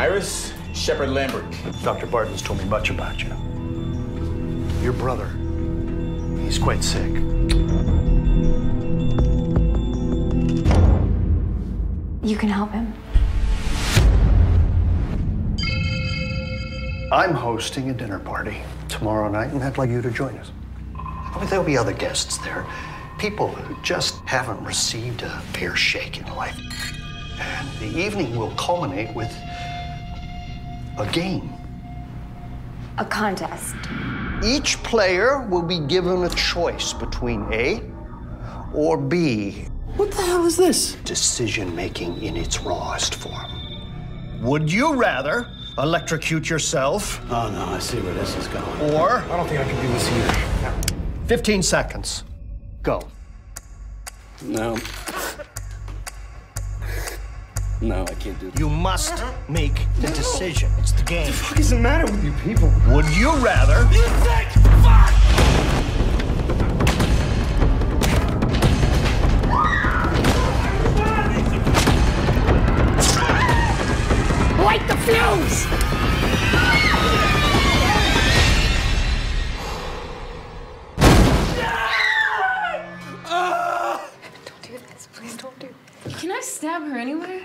Iris Shepard Lambert. Dr. Barton's told me much about you. Your brother, he's quite sick. You can help him. I'm hosting a dinner party tomorrow night, and I'd like you to join us. I mean, there'll be other guests there. People who just haven't received a fair shake in life. And the evening will culminate with a game. A contest. Each player will be given a choice between A or B. What the hell is this? Decision making in its rawest form. Would you rather electrocute yourself Oh no, I see where this is going. or I don't think I can do this either. 15 seconds? Go. No. No, I can't do that. You must make the no. decision. It's the game. What the fuck is the matter with you people? Would you rather? You think? Fuck! Light the fuse! Don't do this. Please don't do. Can I stab her anywhere?